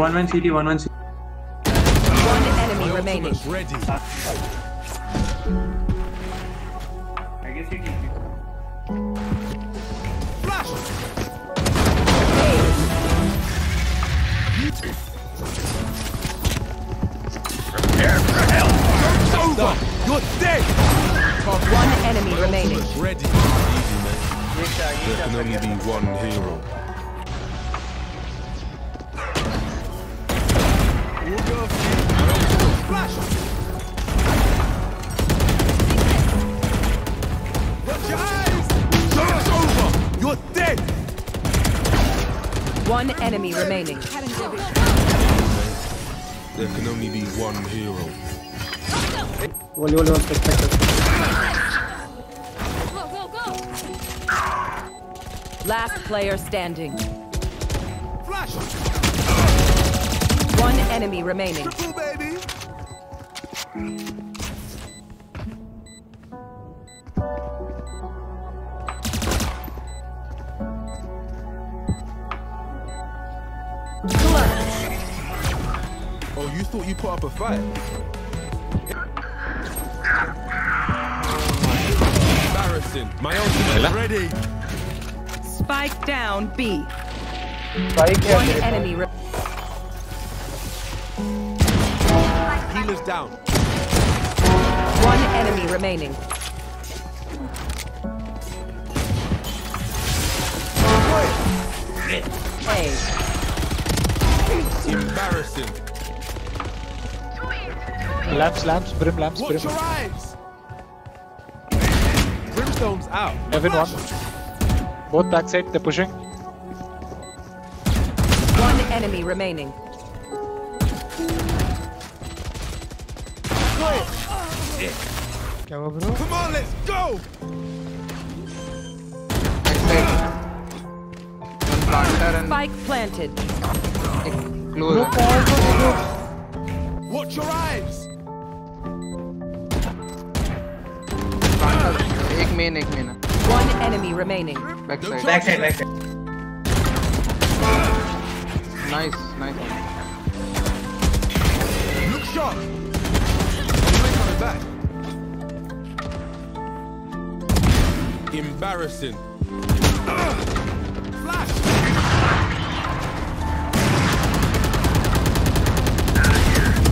One one CT, one one CT. One enemy remaining. Ultimate's ready. I guess CT. Flash. It's over. You're dead. One enemy remaining. Ready. Easy, man. There can only be one hero. One enemy remaining. There can only be one hero. Volley, volley, one spectator. Go, go, go! Last player standing. Flash. One enemy remaining. Triple, baby. Oh, you thought you put up a fight? Embarrassing. My ultimate's ready. Spike down B. Spike One enemy re- Healer's down. one enemy remaining. A. Embarrassing. Lamps, lamps, brim, lamps, Watch brim. your eyes. Brimstone's out. Heaven one. Both backside, they're pushing. One enemy remaining. क्या हुआ bro? Come on, let's go. Spike planted. Watch your eyes. एक main एक main One enemy remaining. Back side Back side, back side. Nice nice Look sharp. You ain't coming back. Embarrassing. Flash.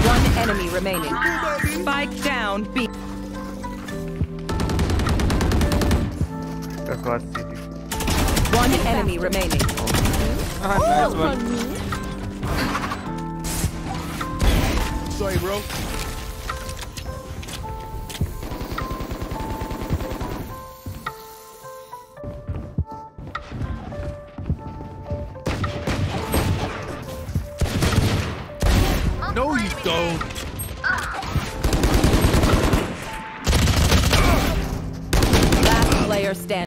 One enemy remaining. Spike down B. One enemy remaining. nice one. Sorry, bro. No, you don't. Last player standing.